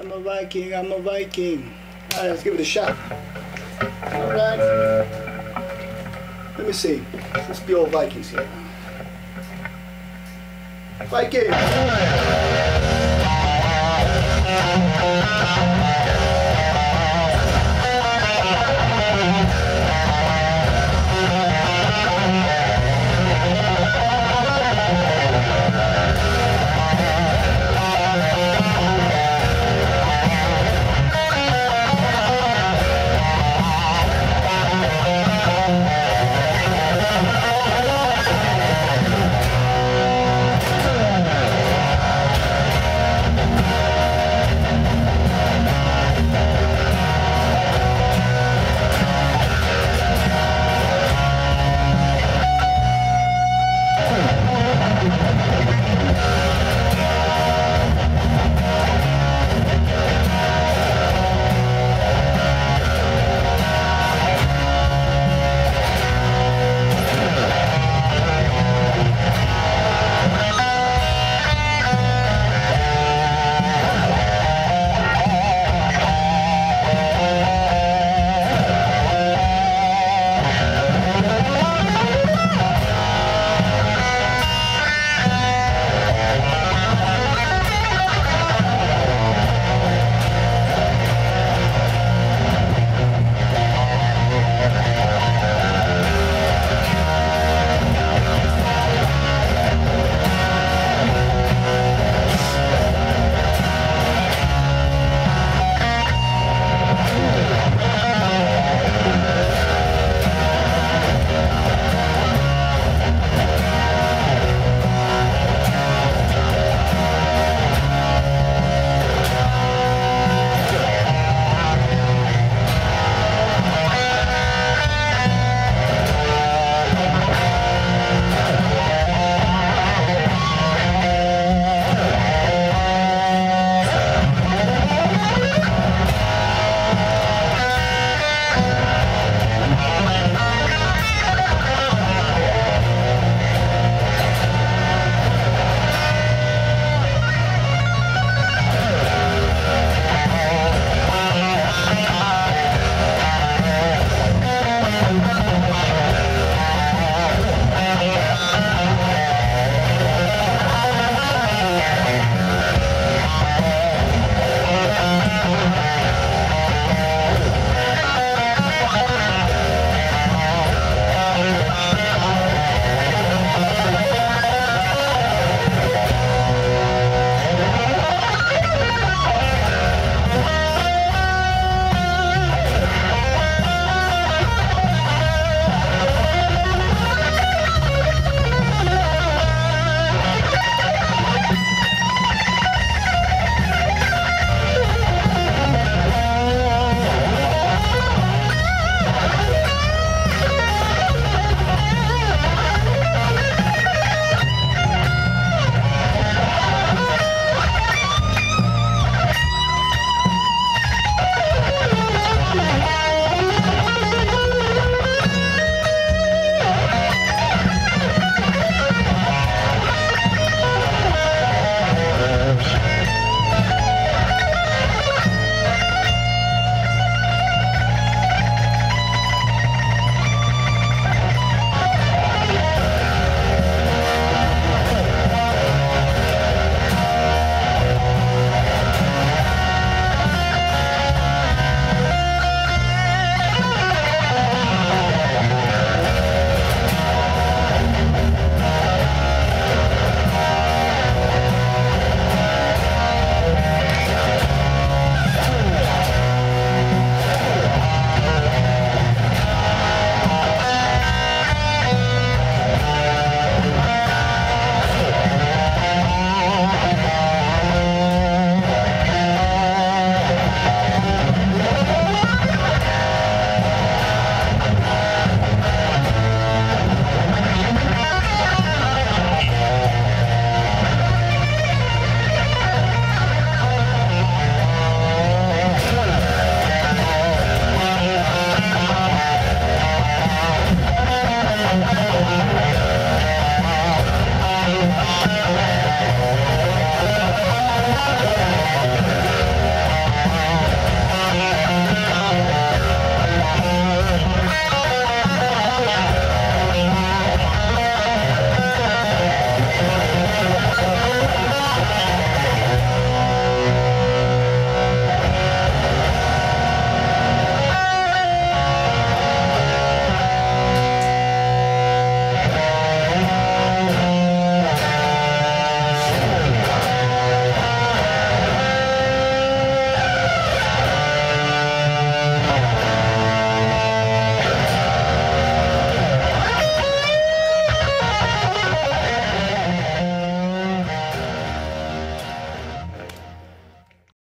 I'm a Viking, I'm a Viking. Alright, let's give it a shot. Alright. Let me see. Let's be all Vikings here. Vikings!